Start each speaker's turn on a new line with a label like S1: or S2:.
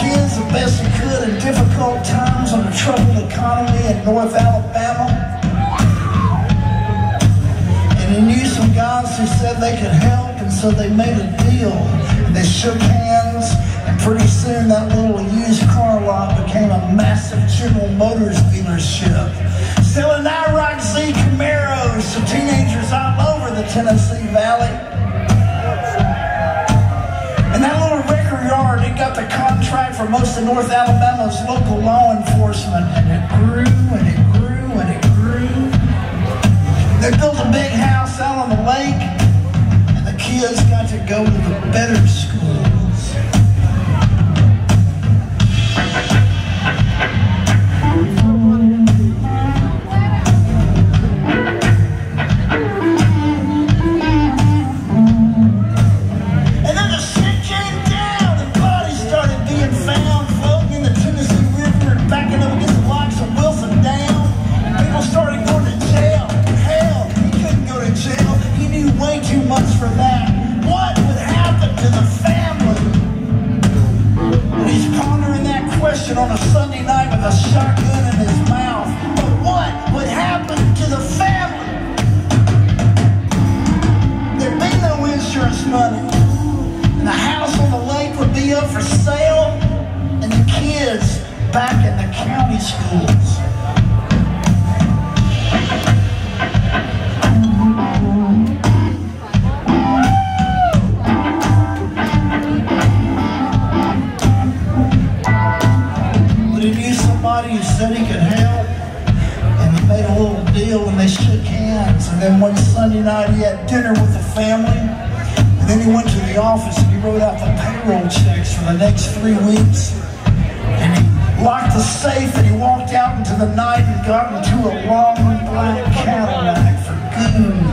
S1: kids the best he could in difficult times on the troubled economy in North Alabama. And he knew some guys who said they could help, and so they made a deal. And they shook hands, and pretty soon that little used car lot became a massive General Motors dealership. Selling IROC Z Camaros to teenagers all over the Tennessee Valley. And that little record yard, it got the for most of North Alabama's local law enforcement, and it grew and it grew and it grew. They built a big house out on the lake, and the kids got to go to the better schools. On a Sunday night with a shotgun in his mouth. But what would happen to the family? There'd be no insurance money. And the house on the lake would be up for sale. And the kids back in the county schools. Night he had dinner with the family. And then he went to the office and he wrote out the payroll checks for the next three weeks. And he locked the safe and he walked out into the night and got into a long black Cadillac.